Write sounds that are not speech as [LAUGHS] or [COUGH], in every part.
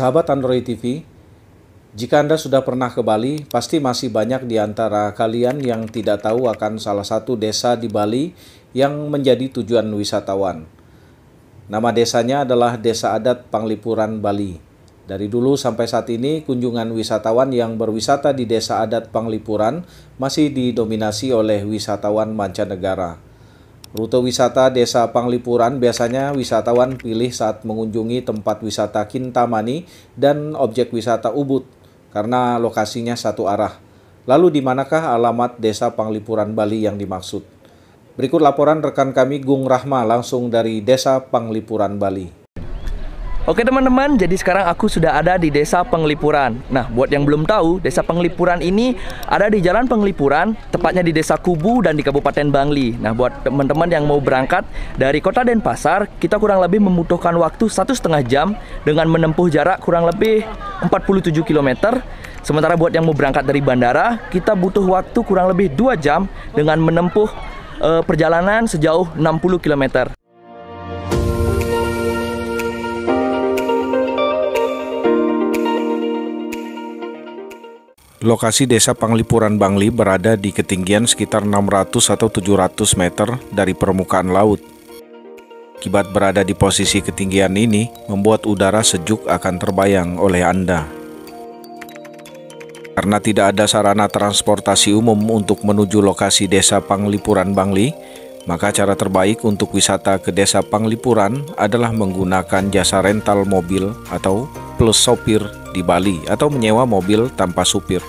Sahabat Android TV, jika Anda sudah pernah ke Bali, pasti masih banyak di antara kalian yang tidak tahu akan salah satu desa di Bali yang menjadi tujuan wisatawan. Nama desanya adalah Desa Adat Panglipuran Bali. Dari dulu sampai saat ini, kunjungan wisatawan yang berwisata di Desa Adat Panglipuran masih didominasi oleh wisatawan mancanegara. Rute wisata Desa Panglipuran biasanya wisatawan pilih saat mengunjungi tempat wisata Kintamani dan objek wisata Ubud karena lokasinya satu arah. Lalu di manakah alamat Desa Panglipuran Bali yang dimaksud? Berikut laporan rekan kami Gung Rahma langsung dari Desa Panglipuran Bali. Oke teman-teman, jadi sekarang aku sudah ada di Desa Penglipuran. Nah, buat yang belum tahu, Desa Penglipuran ini ada di Jalan Penglipuran, tepatnya di Desa Kubu dan di Kabupaten Bangli. Nah, buat teman-teman yang mau berangkat dari Kota Denpasar, kita kurang lebih membutuhkan waktu satu setengah jam dengan menempuh jarak kurang lebih 47 km. Sementara buat yang mau berangkat dari bandara, kita butuh waktu kurang lebih 2 jam dengan menempuh uh, perjalanan sejauh 60 km. Lokasi desa Panglipuran Bangli berada di ketinggian sekitar 600 atau 700 meter dari permukaan laut. Akibat berada di posisi ketinggian ini, membuat udara sejuk akan terbayang oleh Anda. Karena tidak ada sarana transportasi umum untuk menuju lokasi desa Panglipuran Bangli, maka cara terbaik untuk wisata ke desa Panglipuran adalah menggunakan jasa rental mobil atau plus sopir di Bali atau menyewa mobil tanpa supir.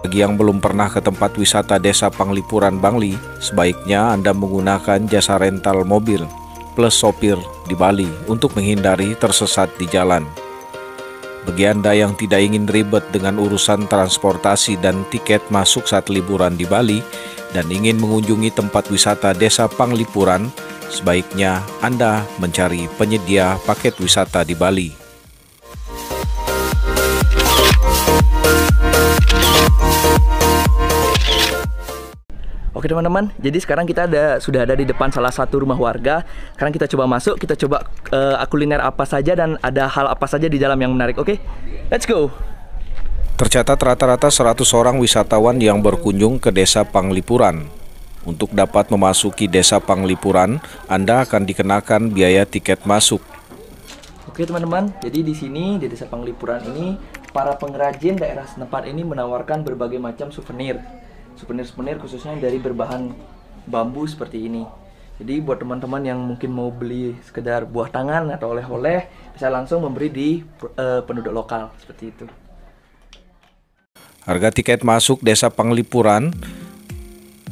Bagi yang belum pernah ke tempat wisata desa Panglipuran Bangli, sebaiknya Anda menggunakan jasa rental mobil plus sopir di Bali untuk menghindari tersesat di jalan. Bagi Anda yang tidak ingin ribet dengan urusan transportasi dan tiket masuk saat liburan di Bali dan ingin mengunjungi tempat wisata desa Panglipuran, sebaiknya Anda mencari penyedia paket wisata di Bali. Oke teman-teman, jadi sekarang kita ada sudah ada di depan salah satu rumah warga. Sekarang kita coba masuk, kita coba uh, kuliner apa saja dan ada hal apa saja di dalam yang menarik. Oke, let's go. Tercatat rata-rata 100 orang wisatawan yang berkunjung ke Desa Panglipuran. Untuk dapat memasuki Desa Panglipuran, Anda akan dikenakan biaya tiket masuk. Oke teman-teman, jadi di sini di Desa Panglipuran ini para pengrajin daerah setempat ini menawarkan berbagai macam souvenir souvenir-souvenir khususnya dari berbahan bambu seperti ini. Jadi buat teman-teman yang mungkin mau beli sekedar buah tangan atau oleh-oleh bisa langsung memberi di uh, penduduk lokal seperti itu. Harga tiket masuk Desa Panglipuran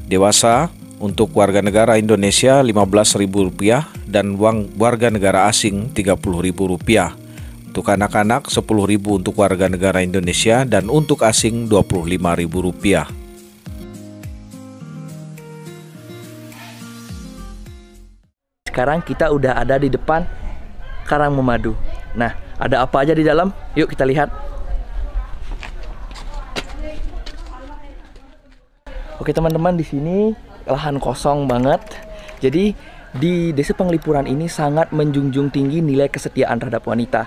dewasa untuk warga negara Indonesia Rp15.000 dan uang warga negara asing Rp30.000. Untuk anak-anak Rp10.000 untuk warga negara Indonesia dan untuk asing Rp25.000. sekarang kita udah ada di depan Karang Memadu. Nah, ada apa aja di dalam? Yuk kita lihat. Oke teman-teman, di sini lahan kosong banget. Jadi di Desa Penglipuran ini sangat menjunjung tinggi nilai kesetiaan terhadap wanita.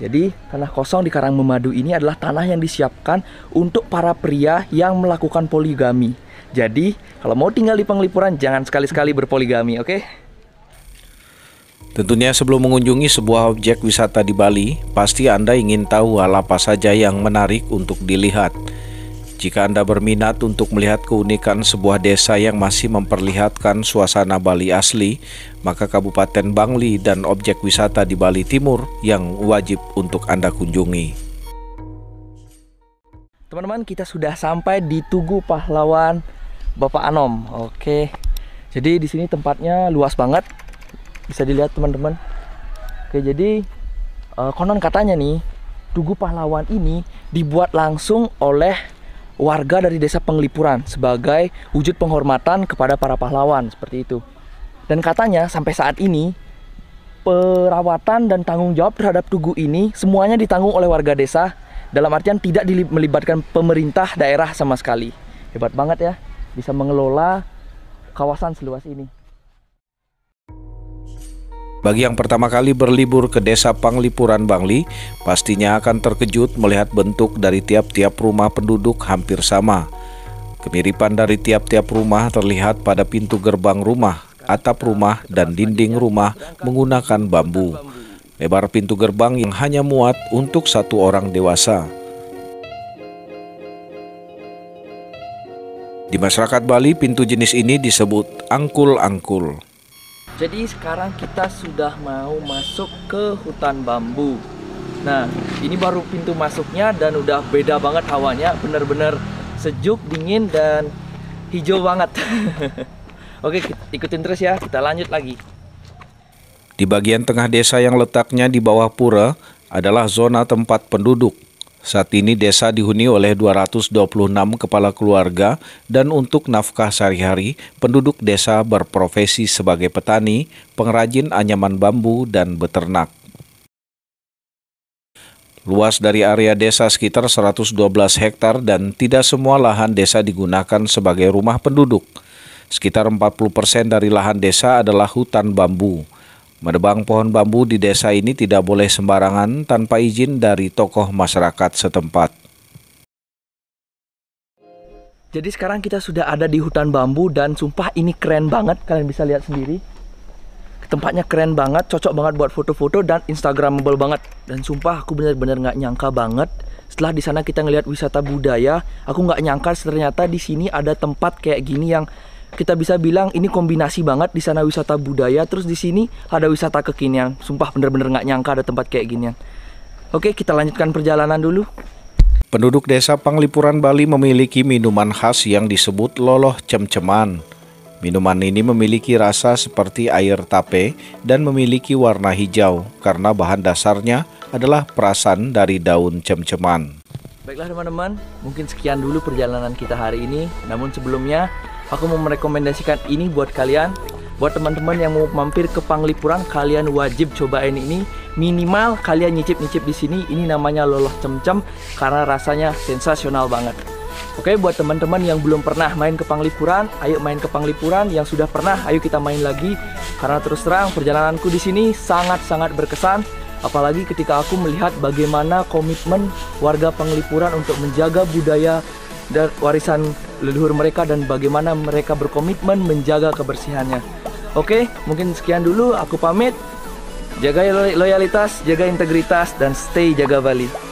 Jadi tanah kosong di Karang Memadu ini adalah tanah yang disiapkan untuk para pria yang melakukan poligami. Jadi kalau mau tinggal di Penglipuran jangan sekali-sekali berpoligami, oke? Okay? Tentunya sebelum mengunjungi sebuah objek wisata di Bali, pasti Anda ingin tahu hal apa saja yang menarik untuk dilihat. Jika Anda berminat untuk melihat keunikan sebuah desa yang masih memperlihatkan suasana Bali asli, maka Kabupaten Bangli dan objek wisata di Bali Timur yang wajib untuk Anda kunjungi. Teman-teman, kita sudah sampai di Tugu Pahlawan Bapak Anom. Oke. Jadi di sini tempatnya luas banget bisa dilihat teman-teman oke jadi uh, konon katanya nih Tugu Pahlawan ini dibuat langsung oleh warga dari desa Penglipuran sebagai wujud penghormatan kepada para pahlawan seperti itu Dan katanya sampai saat ini perawatan dan tanggung jawab terhadap tugu ini semuanya ditanggung oleh warga desa dalam artian tidak melibatkan pemerintah daerah sama sekali. Hebat banget ya bisa mengelola kawasan seluas ini. Bagi yang pertama kali berlibur ke desa Panglipuran Bangli, pastinya akan terkejut melihat bentuk dari tiap-tiap rumah penduduk hampir sama. Kemiripan dari tiap-tiap rumah terlihat pada pintu gerbang rumah, atap rumah, dan dinding rumah menggunakan bambu. Lebar pintu gerbang yang hanya muat untuk satu orang dewasa. Di masyarakat Bali, pintu jenis ini disebut angkul-angkul. Jadi sekarang kita sudah mau masuk ke hutan bambu. Nah, ini baru pintu masuknya dan udah beda banget hawanya, bener-bener sejuk, dingin dan hijau banget. [LAUGHS] Oke, ikutin terus ya, kita lanjut lagi. Di bagian tengah desa yang letaknya di bawah pura adalah zona tempat penduduk. Saat ini desa dihuni oleh 226 kepala keluarga dan untuk nafkah sehari-hari, penduduk desa berprofesi sebagai petani, pengrajin anyaman bambu, dan beternak. Luas dari area desa sekitar 112 hektar dan tidak semua lahan desa digunakan sebagai rumah penduduk. Sekitar 40 persen dari lahan desa adalah hutan bambu. Menebang pohon bambu di desa ini tidak boleh sembarangan tanpa izin dari tokoh masyarakat setempat. Jadi sekarang kita sudah ada di hutan bambu dan sumpah ini keren banget, kalian bisa lihat sendiri. Tempatnya keren banget, cocok banget buat foto-foto dan instagramable banget. Dan sumpah aku benar-benar nggak nyangka banget setelah di sana kita ngelihat wisata budaya, aku nggak nyangka ternyata di sini ada tempat kayak gini yang kita bisa bilang ini kombinasi banget di sana wisata budaya terus di sini ada wisata kekinian sumpah bener-bener nggak nyangka ada tempat kayak ginian oke kita lanjutkan perjalanan dulu penduduk desa Panglipuran Bali memiliki minuman khas yang disebut loloh cem-ceman Minuman ini memiliki rasa seperti air tape dan memiliki warna hijau karena bahan dasarnya adalah perasan dari daun cem-ceman. Baiklah teman-teman, mungkin sekian dulu perjalanan kita hari ini. Namun sebelumnya, aku mau merekomendasikan ini buat kalian. Buat teman-teman yang mau mampir ke Panglipuran kalian wajib cobain ini. Minimal kalian nyicip-nyicip di sini. Ini namanya loloh cem-cem karena rasanya sensasional banget. Oke buat teman-teman yang belum pernah main ke Panglipuran ayo main ke Panglipuran. Yang sudah pernah ayo kita main lagi. Karena terus terang perjalananku di sini sangat-sangat berkesan. Apalagi ketika aku melihat bagaimana komitmen warga Panglipuran untuk menjaga budaya dan warisan leluhur mereka dan bagaimana mereka berkomitmen menjaga kebersihannya. Oke, mungkin sekian dulu aku pamit. Jaga loyalitas, jaga integritas dan stay jaga Bali.